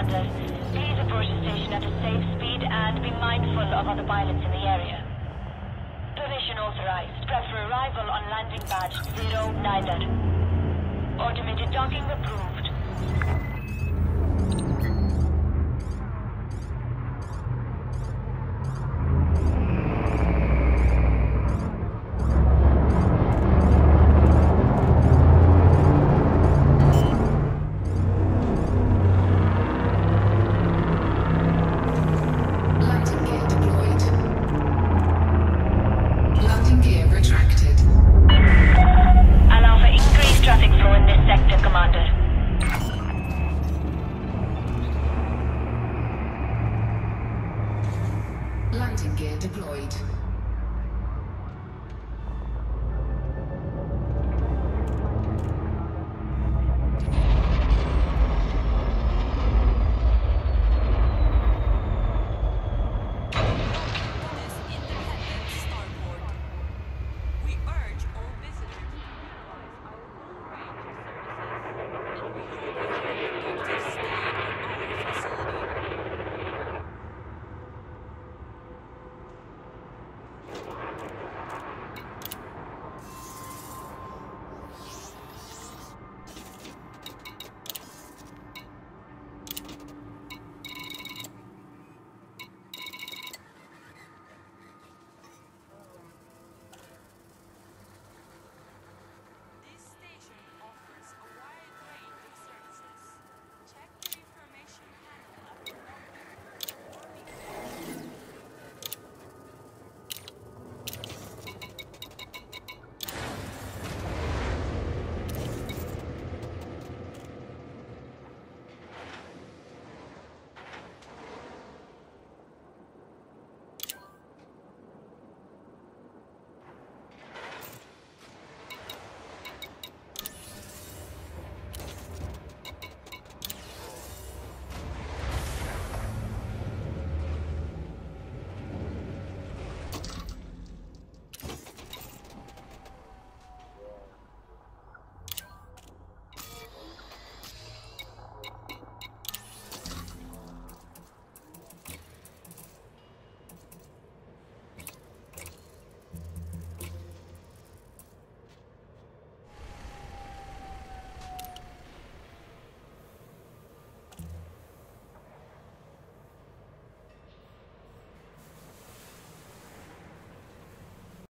Please approach the station at a safe speed and be mindful of other pilots in the area. Permission authorized. Press for arrival on landing badge 09er. Automated docking approved. Exfil in this sector, Commander. Landing gear deployed.